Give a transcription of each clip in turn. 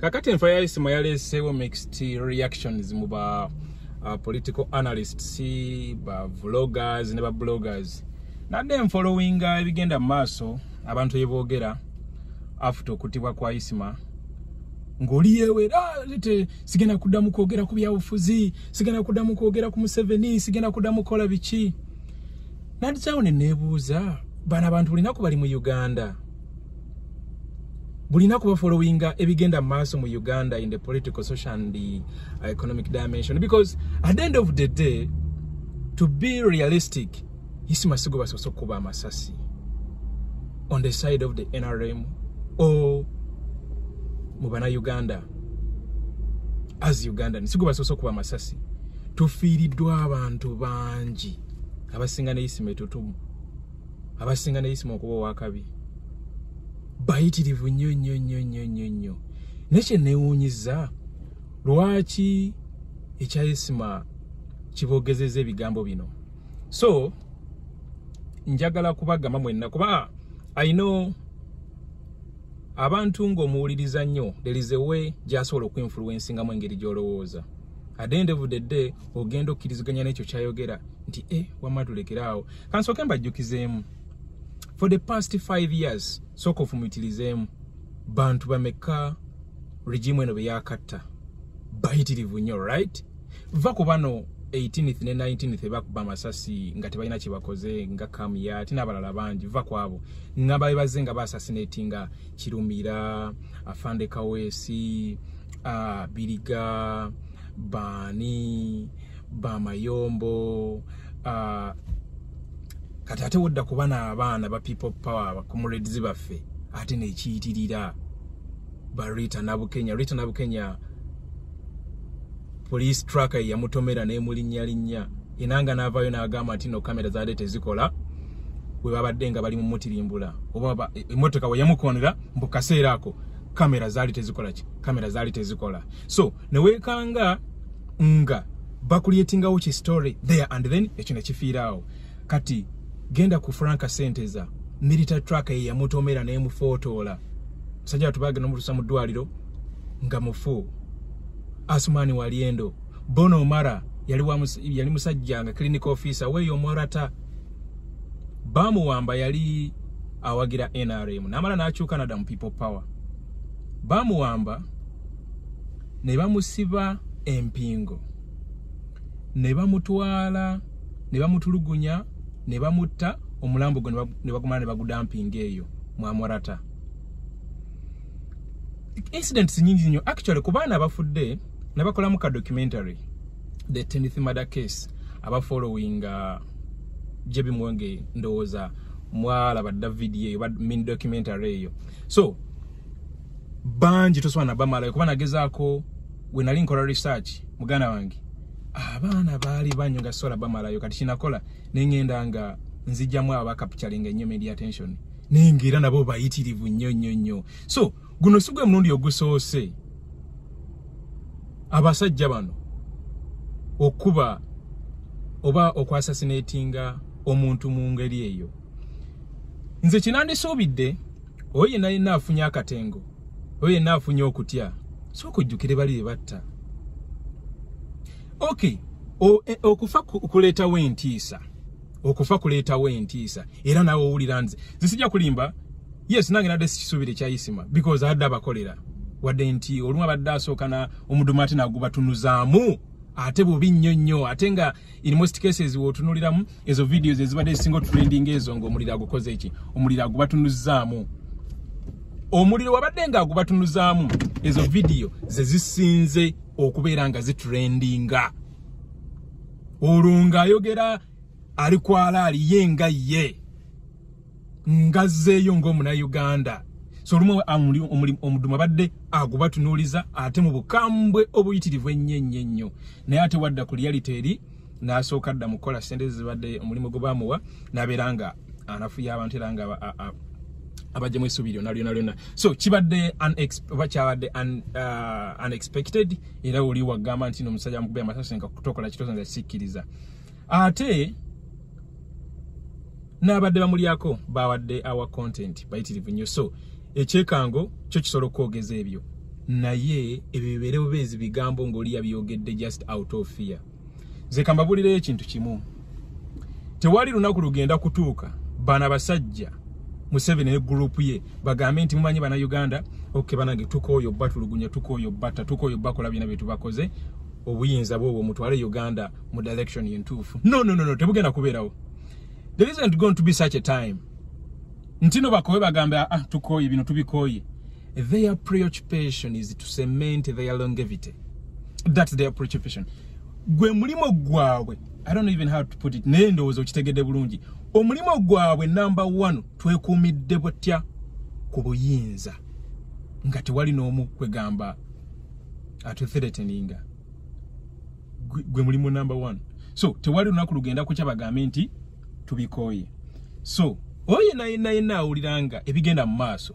kakati enfa ya isima yaleesewo mixed reactions mu ba uh, political analysts ba vloggers ne ba bloggers. Nadde enfollowinga ebigenda maaso abantu yeboogera afuta okuttibwa kwa isima ng'oli yeewera te sigenda kuddamu kwogera ku byabufuzi sigenda kuddamu kwogera ku museveni sigenda kuddamu kukola biki? Nandikyawo ne neebuuza bano abantu bulinaku bali mu uganda bulina kuba followinga ebigenda mu maaso mu uganda in the political social and the economic dimension because at the end of the day to be realistic isi masigo basoose okukuba amasasi on the side of the nrm or mu bannayuganda. As uganda nsigo basoose okuba amasasi tufiiriddwa abantu bangi abasinga neisima etutumu abasinga neisima okuba owakabi bayitirivu nnyo nnyo nnyo nnyo nnyo nnyo. Naye kyenneewuunyiza lwaki ekyayisima kiboogezeza ebigambo bino? So njagala kubagamba mwenna kuba i know abantu ng'omuwuliriza nnyo there is a way gy'asobola okuinfluensingamu engeri gy'olowooza. At the end of the day ogenda okkiriziganya n'ekyo kyayogera nti e wamma tulekeraawo. Kansooke mbajjukizeemu for the past five years sooka ofumitirizeemu bantu bameka regimu eno beyakatta. Bayitirivu nnyo right? Va ku bano 18th ne 19th ebakuba amasasi nga tebalina kyebakoze nga kamyati n'abalala bangi va ku abo. Nga babebaze nga baasasinatinga kirumira afande kaweesi uh, biriga baani bamayombo uh, kati ate wodda kuba n'abaana ba people power comrades baffe ate nekiyitirira ba rita nabukenya. Rita nabukenya police tracker yamutomera nemulinnyalinnya enanga n'avaayo n'agamba nti no kamera zaade tezikola. Bwe babadde nga bali mu mutirimbula. Oba emmotoka we yamukonera mbu kaseera ako kamera zaali tezikola ki? Kamera zaali tezikola. So neweekanga nga bakulyetingawo ki story there and then ekyo nekifiiraawo kati genda ku franka senteza milita track ye yamutomera nemufootoola musajja watubage nomutusa mu ddwaliro nga mufu asumani waliendo bono mara yali, yali musajja nga clinic officer weeyo omwarata bamuwamba yali awagira nrm namala nakyuka nada mu people power. Bamuwamba ne bamusiba empingo ne bamutwala ne bamutulugunya ne bamutta omulambo gwe ne bagumala ne bagudampinga eyo mwamwarata incidents nyingi nnyo. Actually ku baana abafudde ne bakolamu ka documentary the 10th murder case abafollowing jebi mwenge ndowooza mwalaba dda video eyo min documentary eyo. So bangi tosobola nabamalayo kuba nagezaako we nali nkola research muganda wange abaana baali banyo nga sola bamalayo kati kinakola neŋŋenda nga nzijjamu abakapitalinga ennyo media attention naye ngaera nabo bayitirivu nnyo nnyo nnyo. So guno si gwe mulundi ogusoose? Abasajja bano okuba oba okwasasinatinga omuntu mu ngeri eyo. Nze kinandisuubidde oyo yenna yenna afunye akatengo oyo yenna afunye okutya sooka ojjukire bali be batta ok okufa kuleetawo entiisa okufa kuleetawo entiisa era naawe owulira nze zisijja kulimba. Yes nange nadde sikisuubire ekyayisima because adde abakolera. Wadde nti olumu abadde asookana omudumu ate nagubatunuzaamu. Ate bubi nnyo nnyo ate nga in most cases wotunuliramu ezo videos ezibadde zisinga otutrending ezo ngaomuliro agukoze eki omuliro agubatunuzaamu. Omuliro wabadde nga agubatunuzaamu ezo video ze zisinze okubeera nga zitrendinga. Olwo ng'ayogera ali kwala aliye nga ye ngazzeeyo ng'omunauganda. So olumu omudumu abadde agubatunuuliza ate mu bukambwe obuyitirivu ennyo ennyo ennyo. Naye ate wadda ku reality eri n'asooka dda mu kukola sente zibadde omulimu gwe bamuwa n'abeera nga anafuya abantu era nga abajjamu essuubi lyonna lyonna lyonna. So kibadde oba kyabadde uh, unexpected era oli wagamba nti nomusajja mukubya amasasi nga tokola kitoza nga sikkiriza. Ate n'abadde bamulyako bawadde awa content bayitirivu nnyo. So ekyekango kyo kisobola okwogeza ebyo. Naye ebyo bibeere bubeezi bigambo ng'oli yabyogedde just out of fear. Nze kambabulireyo ekintu kimu. Tewali lunaku lugenda kutuuka bano abasajja museveni ne gurupu ye. Bagambe nti mumanyi bannayuganda ok banange tukooyo bba tulugunya tukooyo batta tukooyo bakola byona byetubakoze obuyinza bwobwo mutwale uganda mu direction entuufu no no no no tebugenda kubeerawo. There isn't going to be such a time. Nti no bakowe bagambe ah tukooye bino tubikooye. Their preoccupation is to cement their longevity. That's their preoccupation. Gwe mulimo gwabwe i don't even how to put it naye ndowooza okitegedde bulungi omulimo gwabwe namba one twekuumidde butya ku buyinza? Nga tewali n'omu kwegamba atuthreateninga gwe mulimu namba one. So tewali lunaku lugenda kukya bagambe nti tubikooye. So oyo nayenayenna awulira nga ebigenda mu maaso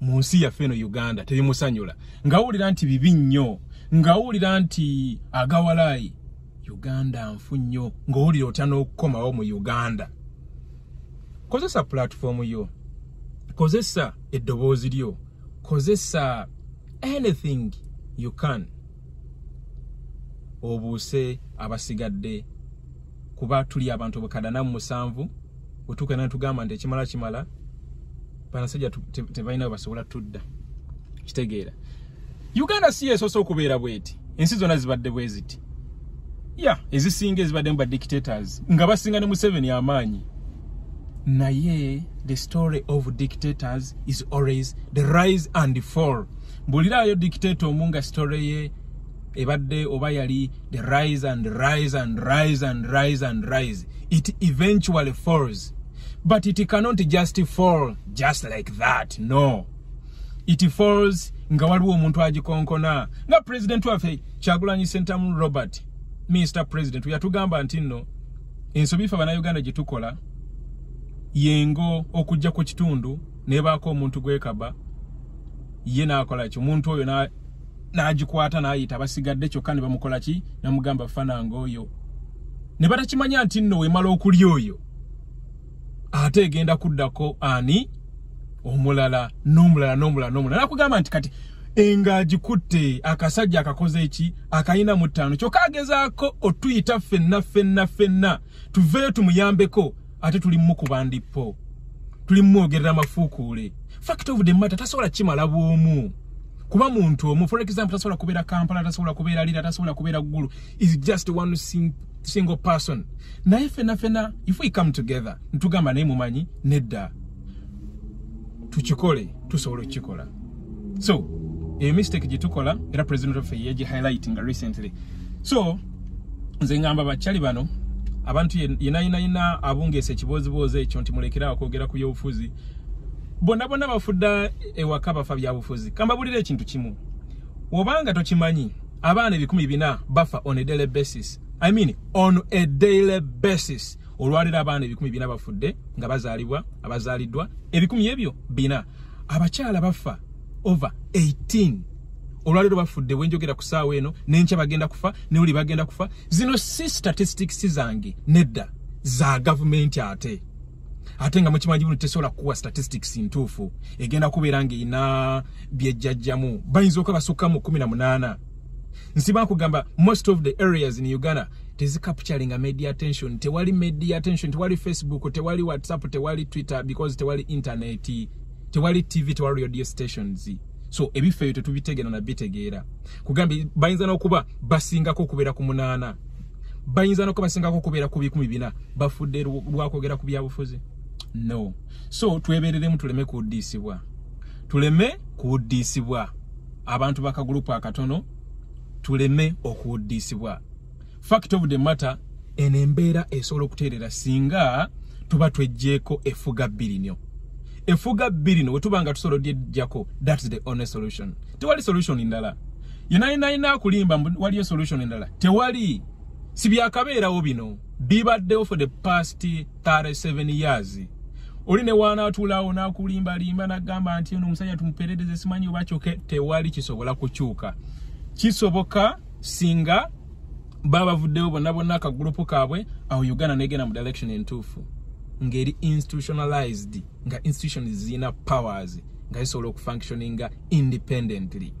mu nsi yaffe eno uganda tebimusanyula. Ng'awulira nti bibi nnyo ng'awulira nti agawalayi uganda nfu nnyo ng'owulira otya n'okukomawo mu uganda kozesa pulatifomu yo. Kozesa eddoboozi lyo. Kozesa anything you can. Obuuse abasigadde kuba tuli abantu bukadana mu musanvu wetuuka na netugamba nti ekimala kimala banasajja tebalina basobola tudda. Kitegeera. Uganda si yesoose okubeera bweti. Ensi zonna zibadde bwe ziti. Ya ezisinga ezibadde mu badictators nga basinga ne museveni amaanyi naye the story of dictators is always the rise and fall. Mbulirayo dictator omunga story ye ebadde oba yali the rise and rise and rise and rise and rise. It eventually falls. But it cannot just fall just like that no. It falls nga waliwo omuntu agikonkona. Nga president waffe kyagulanyi sentamu robert mr president yatugamba nti nno ensobi ife abannayuganda gye tukola yengo okujja ku kitundu nebaako omuntu gwekaba ye nakola ki? Omuntu oyo nagikwata nayita basigadde kyokka ne bamukola ki? Namugamba fananga oyo. Ne batakimanya nti nno wemala okulya oyo. Ate egenda kuddako ani? Omulala n'omulala n'omulala n'omulala. Nakugamba nti kati engagikutte akasajja akakoze eki? Akayina mu ttaano. Kyokka agezaako otuyita ffenna ffenna ffenna. Tuveeyo tumuyambeko ate tuli mukuba ndippo tuli mwogerera amafuukuule fact of the matter tasobola kimala bwomu. Kuba muntu omu for example tasobola kubeera kampala tasobola kubeera lira tasobola kubeera ggulu is just one sing, single person. Naye fena fena if we come together ntugamba naye mumanyi nedda. Tukikole tusobola okukikola. So eyo mistake gyetukola era president waffe yegi highlighting recently. So nze ngamba bakyali bano abantu yenayinayina abungeesa ekiboozibozi ekyo nti mulekerawo kwogera ku byobufuzi. Bonna bonna bafudda ewaka bafa byabufuzi kambabulira ekintu kimu. Obanga tokimanyi abaana ebikumi bina bafa on a daily basis. I mean on a daily basis. Olwaliro abaana ebikumi bina bafudde nga bazaalibwa abazaaliddwa ebikumi ebyo bina. Abakyala bafa over 18 olwaliro bafudde bwenjogera ku saawa eno nenkya bagenda kufa neoli bagenda kufa. Zino si statistics zange nedda za gavumenti ate. Ate nga mukimanyi buno tesobola kukuwa statistics ntuufu. Egenda kubeera ngaerina byejjajjamu. Bayinza okuba basukka mu 18 nsiba nkugamba most of the areas in uganda tezicapturinga media attention. Tewali media attention tewali facebook tewali whatsapp tewali twitter because tewali internet tewali tv tewali radio stations so ebifo ebyo tetubitegeera nabitegeera. Kugambe bayinza n'okuba basingako okubeera ku munaana. Bayinza n'okuba basingako okubeera ku bikumi bina. Bafudde lwakwogera ku byabufuzi? No. So twebereremu tuleme kuwuddiisibwa. Tuleme kuwuddiisibwa. Abantu bakagulupu akatono tuleme okuwuddiisibwa. Fact of the matter eno embeera esobola okuteerera singa tuba twejjeeko efuga birinyo efuga birino wetuba nga tusobola odyejjako thats the only solution. Tewali solution ndala yenayinayina akulimba waliyo solution endala. Tewali. Si byakabeerawo bino. Bibaddewo for the past 37 years. Oli ne waanaatuulaawo n'akulimbalimba n'agamba nti ono omusajja tumupeerereze simanyi oba kyoke tewali kisobola kukyuka. Kisoboka singa babavuddewo bonna bonna akagulupu kaabwe awo uganda negenda mu direction entuufu ngeri institutionalized nga institutions zirina powers nga zisobola okufunctioninga independently